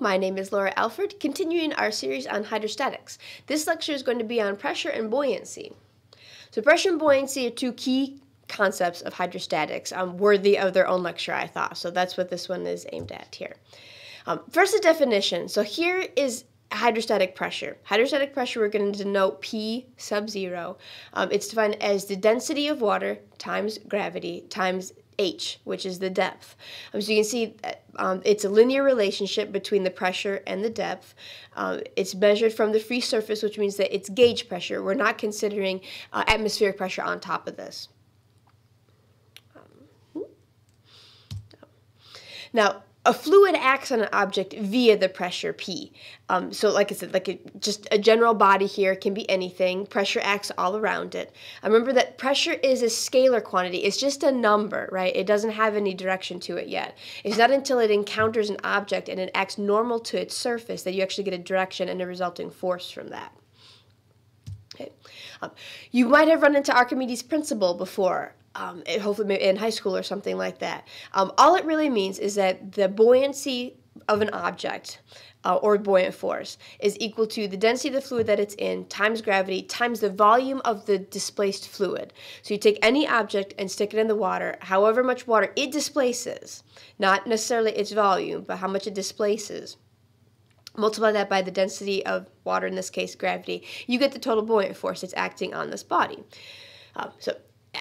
my name is Laura Alford, continuing our series on hydrostatics. This lecture is going to be on pressure and buoyancy. So pressure and buoyancy are two key concepts of hydrostatics, um, worthy of their own lecture, I thought. So that's what this one is aimed at here. Um, first, the definition. So here is hydrostatic pressure. Hydrostatic pressure, we're going to denote P sub zero. Um, it's defined as the density of water times gravity times h, which is the depth. Um, so you can see um, it's a linear relationship between the pressure and the depth. Um, it's measured from the free surface, which means that it's gauge pressure. We're not considering uh, atmospheric pressure on top of this. Um, now, a fluid acts on an object via the pressure P. Um, so, like I said, like a, just a general body here can be anything. Pressure acts all around it. Remember that pressure is a scalar quantity. It's just a number, right? It doesn't have any direction to it yet. It's not until it encounters an object and it acts normal to its surface that you actually get a direction and a resulting force from that. Okay. Um, you might have run into Archimedes' principle before um, hopefully in high school or something like that. Um, all it really means is that the buoyancy of an object uh, or buoyant force is equal to the density of the fluid that it's in times gravity times the volume of the displaced fluid. So you take any object and stick it in the water, however much water it displaces, not necessarily its volume, but how much it displaces. Multiply that by the density of water, in this case gravity, you get the total buoyant force that's acting on this body. Um, so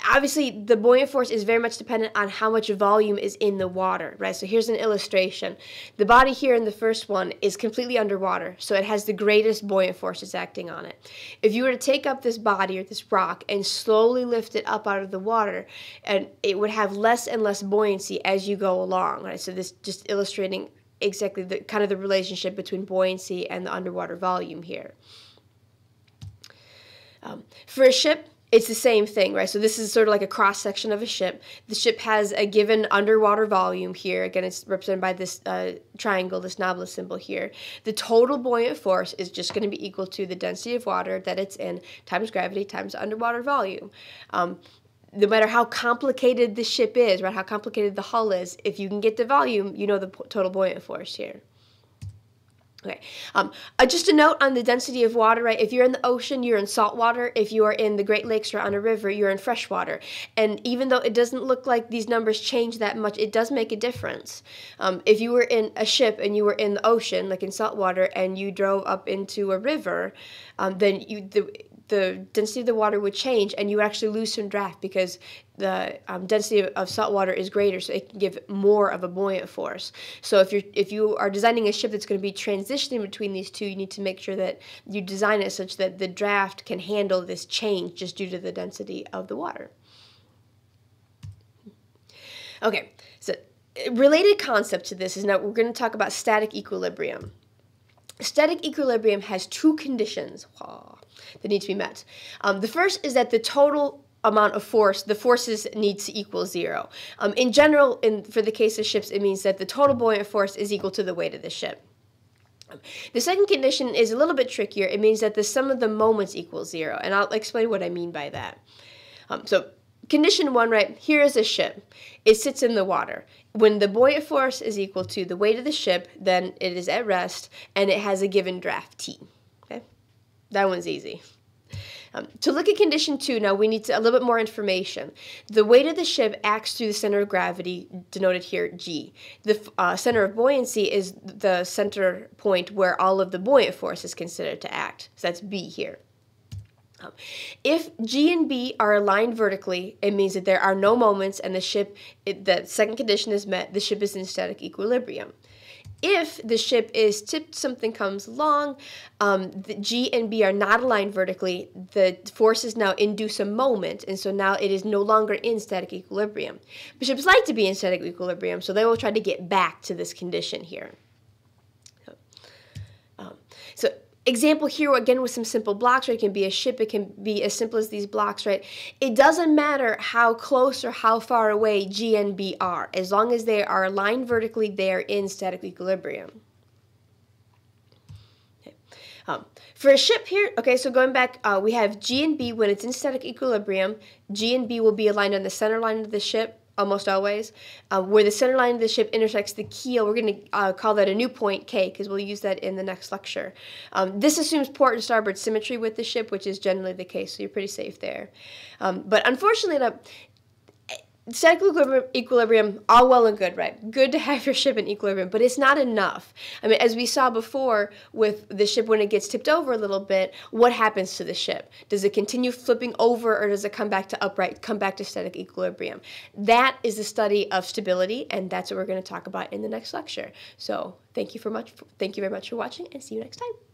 obviously the buoyant force is very much dependent on how much volume is in the water right? So here's an illustration. The body here in the first one is completely underwater so it has the greatest buoyant force that's acting on it. If you were to take up this body or this rock and slowly lift it up out of the water and it would have less and less buoyancy as you go along right? So this just illustrating exactly the kind of the relationship between buoyancy and the underwater volume here. Um, for a ship it's the same thing, right? So this is sort of like a cross section of a ship. The ship has a given underwater volume here. Again, it's represented by this uh, triangle, this nabla symbol here. The total buoyant force is just going to be equal to the density of water that it's in times gravity times underwater volume. Um, no matter how complicated the ship is, right, how complicated the hull is, if you can get the volume, you know the total buoyant force here. Okay. Um, uh, just a note on the density of water, right? If you're in the ocean, you're in salt water. If you are in the Great Lakes or on a river, you're in fresh water. And even though it doesn't look like these numbers change that much, it does make a difference. Um, if you were in a ship and you were in the ocean, like in salt water, and you drove up into a river, um, then you the the density of the water would change and you actually lose some draft because the um, density of, of, salt water is greater so it can give more of a buoyant force. So if you're if you are designing a ship that's going to be transitioning between these two you need to make sure that you design it such that the draft can handle this change just due to the density of the water. Okay so related concept to this is now we're going to talk about static equilibrium static equilibrium has two conditions that need to be met. Um, the first is that the total amount of force, the forces need to equal zero. Um, in general, in, for the case of ships, it means that the total buoyant force is equal to the weight of the ship. Um, the second condition is a little bit trickier. It means that the sum of the moments equals zero, and I'll explain what I mean by that. Um, so condition one, right, here is a ship. It sits in the water. When the buoyant force is equal to the weight of the ship, then it is at rest, and it has a given draft T. Okay? That one's easy. Um, to look at condition two, now we need to, a little bit more information. The weight of the ship acts through the center of gravity, denoted here G. The uh, center of buoyancy is the center point where all of the buoyant force is considered to act. So that's B here. Um, if G and B are aligned vertically, it means that there are no moments and the ship, it, the second condition is met, the ship is in static equilibrium if the ship is tipped, something comes along, um, the G and B are not aligned vertically, the forces now induce a moment, and so now it is no longer in static equilibrium. But ships like to be in static equilibrium, so they will try to get back to this condition here. So, um, so example here again with some simple blocks right? It can be a ship it can be as simple as these blocks right? It doesn't matter how close or how far away g and b are as long as they are aligned vertically they are in static equilibrium. Okay. um, for a ship here okay so going back uh, we have g and b when it's in static equilibrium g and b will be aligned on the center line of the ship almost always, um, where the center line of the ship intersects the keel. We're going to uh, call that a new point K because we'll use that in the next lecture. Um, this assumes port and starboard symmetry with the ship, which is generally the case, so you're pretty safe there. Um, but unfortunately, static equilibrium, all well and good, right? Good to have your ship in equilibrium, but it's not enough. I mean, as we saw before with the ship when it gets tipped over a little bit, what happens to the ship? Does it continue flipping over or does it come back to upright, come back to static equilibrium? That is the study of stability, and that's what we're going to talk about in the next lecture. So thank you for much. Thank you very much for watching, and see you next time.